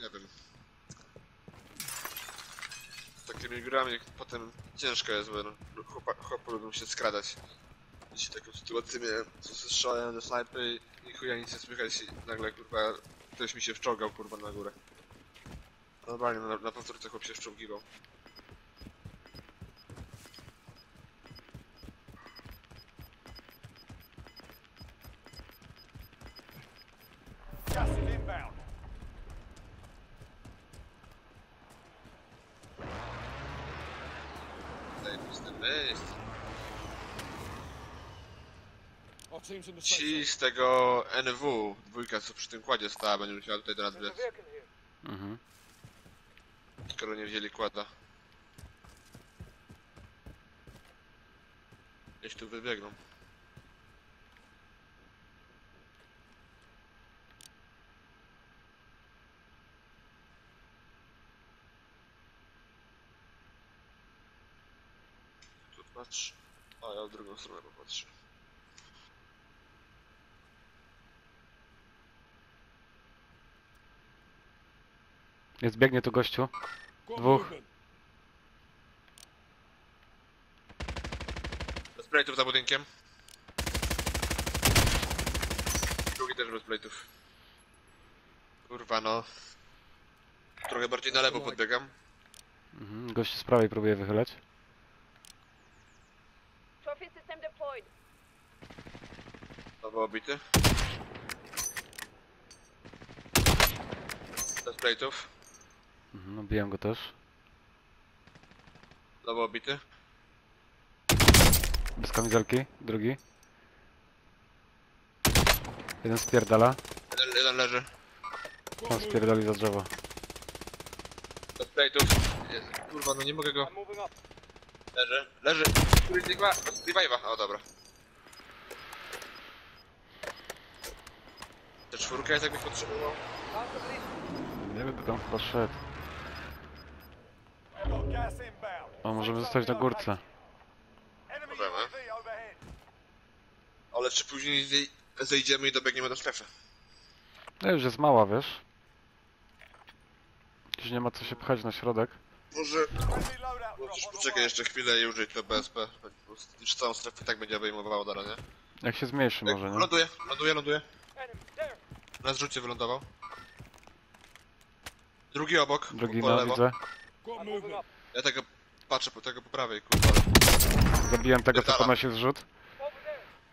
Nie wiem. Takimi grami potem ciężko jest, bo chłopu lubią się skradać. Dzisiaj taką sytuację miałem, co do snajpy i chuja nic nie słychać i nagle kurwa ktoś mi się wczołgał kurwa na górę. Normalnie na, na powtórce chłop się wczołgiwał. Ci z tego NW, dwójka co przy tym kładzie stała, będzie musiała tutaj do nas biec, Mhm. skoro nie wzięli kłada. Gdzieś tu wybiegną. Tu patrz. A ja w drugą stronę popatrzę. Jest, biegnie tu gościu. Dwóch. Bez plate'ów za budynkiem. Drugi też bez plate'ów. Kurwa no. Trochę bardziej na lewo podbiegam. Mhm. Gościu z prawej próbuje wychylać. Nowo obity. Bez plate'ów. Mhm. Obiłem go też. Nowo obity. Bez kamizelki. Drugi. Jeden spierdala. Jeden, jeden leży. On spierdali za drzewo. Bez plate'ów. Jezu, Kurwa no nie mogę go. Leży. Leży. Który? Revive'a. O dobra. Te czwórka jest jakbyś potrzebował. Nie wiem, tam chyba szedł. O, możemy zostać na górce. Możemy. Ale czy później zej- zejdziemy i dobiegniemy do strefy? No już jest mała, wiesz. Już nie ma co się pchać na środek. Może Możesz poczekaj jeszcze chwilę i użyć to BSP. bo Już całą strefę i tak będzie obejmowało dara, nie? Jak się zmniejszy może, nie? Ląduje, ląduje, ląduje. Enemy there. Na zrzucie wylądował. Drugi obok, Drugi po no, lewo. widzę. Ja tego patrzę po tego po prawej, kurwa. Zabiłem tego, co Pierdala. podnosił zrzut.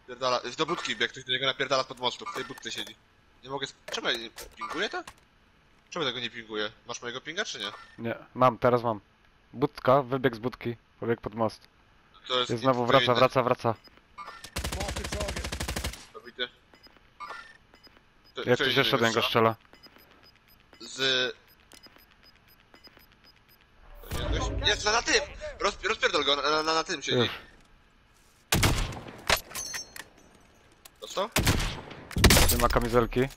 Pierdala, do budki bieg, ktoś do niego napierdala pod mostu, w tej budce siedzi. Nie mogę, sp- czemu ja nie pinguję to? Czemu tego nie pinguję? Masz mojego pinga czy nie? Nie, mam, teraz mam. Budka, wybieg z budki. Pobieg pod most. To jest... Jest znowu, intuicyjne. wraca, wraca, wraca. Mark the target. Dobity. To- Jak kto ktoś jeszcze do niego strzela? Z... Jest na, na tym! Roz, rozpierdol go, na, na, na tym siedzi. Już. Dostał? Nie ma kamizelki.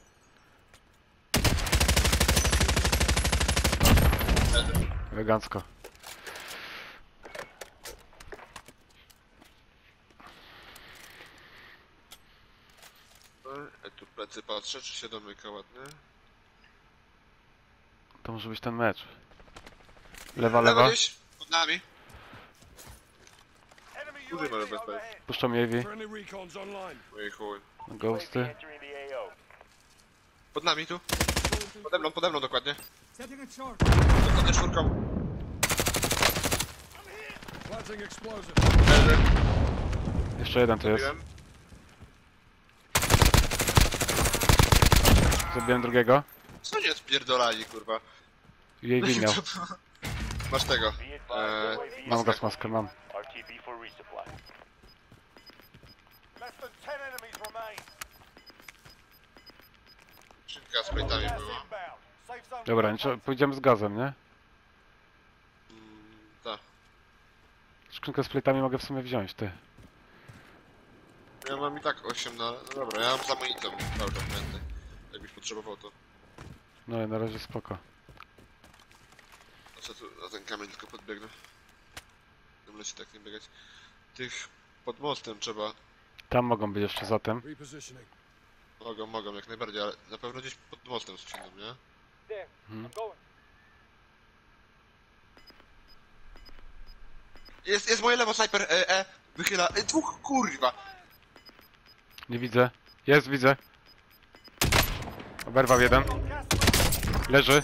Elegancko. Plecy patrzę, czy się domyka ładnie. To może być ten mecz. Lewa, lewa. gdzieś, pod nami. Enemy Użyj UAV może bez overhead. Puszczam Javy. Friendly recon's online. Oj chuj. Ghosty. Pod nami tu. Pode mną, pode mną dokładnie. Pod tą czwórką. Planting explosive. Leży. Jeszcze jeden tu jest. Zabiłem. Zabiłem drugiego. Co nie spierdolali, kurwa. Javy miał. Masz tego. Eee, Mam gaz maskę, mam. RTB for resupply. Less than 10 enemies remain. Szybka z plejtami była. inbound. Safe zone Dobra, nie trzeba- pójdziemy z gazem, nie? Mm, tak. Skrzynkę z plitami mogę w sumie wziąć, ty. Ja mam i tak 8 na... No dobra, ja mam za amunicją cały czas chętny. Jakbyś potrzebował to. No ale na razie spoko. A co tu na ten kamień tylko podbiegnę. Tam leci tak nie biegać. Tych pod mostem trzeba. Tam mogą być jeszcze zatem. Repositioning. Mogą, mogą jak najbardziej, ale na pewno gdzieś pod mostem skrzyną, nie? there. I'm going. Jest, jest moje lewo snajper, e, e, wychyla, e, dwóch, kurwa. Nie widzę. Jest, widzę. Oberwał jeden. Leży.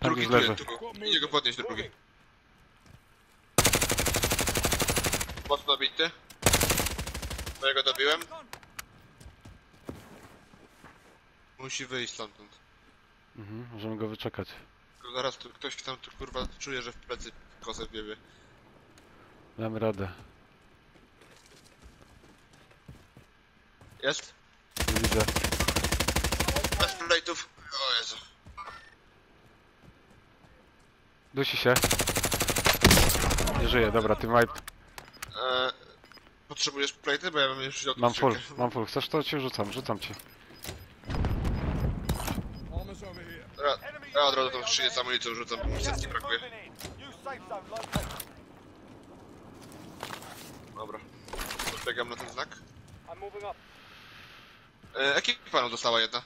Tam Drugi tu leży. tu go, idzie go podnieść, drugi. Mocno bity. Mojego dobiłem. Musi wyjść stamtąd. Mhm, możemy go wyczekać. Tylko Zaraz tu ktoś tam tu kurwa czuje, że w plecy kosę biebie. Damy radę. Jest? Nie widzę. Bez plate'ów. O Jezu. Dusi się. Nie żyje, dobra, teammate. E, potrzebujesz plate'y? Bo ja bym już wziął Mam full, skrzynkę. mam full. Chcesz to ci rzucam, rzucam ci. Dobra, ja od razu tą skrzynię z amunicją rzucam, bo mi setki brakuje. Dobra. Podbiegam na ten znak. I'm moving up. E, ekipa nam została jedna.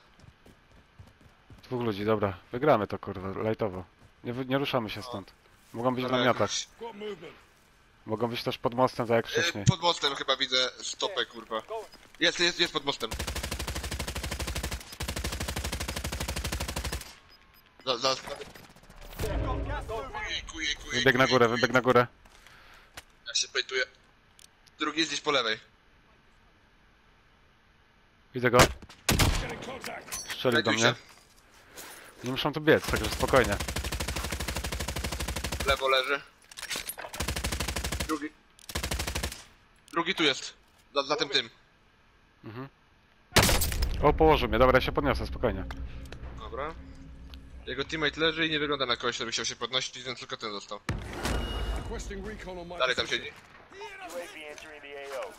Dwóch ludzi, dobra. Wygramy to kurwa, lightowo. Nie, wy- nie ruszamy się stąd. Mogą być w Dobra, namiotach. jakoś-. Mogą być też pod mostem, tak jak E, wcześniej. pod mostem chyba widzę stopę, kurwa. Jest, jest, jest pod mostem. Za, za, za... Jejku, jejku, jejku, Wybieg na górę, wybieg na górę. Ja się pejtuję. Drugi jest gdzieś po lewej. Widzę go. Strzelił do mnie. się. Nie muszą tu biec, także spokojnie. W Lewo leży. Drugi. Drugi tu jest. Za, za tym tym. Mhm. O, położył mnie, dobra, ja się podniosę, spokojnie. Dobra. Jego teammate leży i nie wygląda na kogoś, kto by chciał się podnosić, więc tylko ten został. Dalej tam siedzi. UAV entering the AO.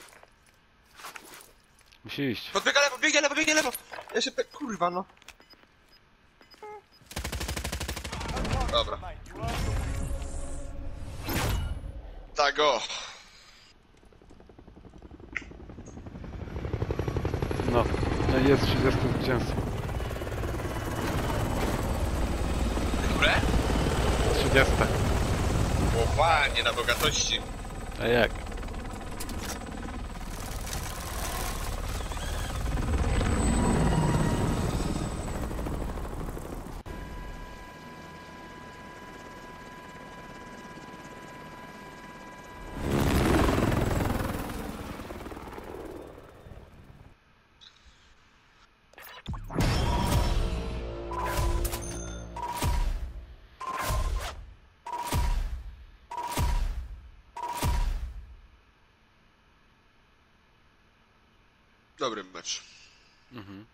Musi iść. Podbiega lewo, biegnie lewo, biegnie lewo! Ja się pe... Kurwa no. Dobra. Tak o. No, no i jest 30 zwycięzców. Które? 30. O panie, na bogatości. A jak? Dobry mecz. Mhm.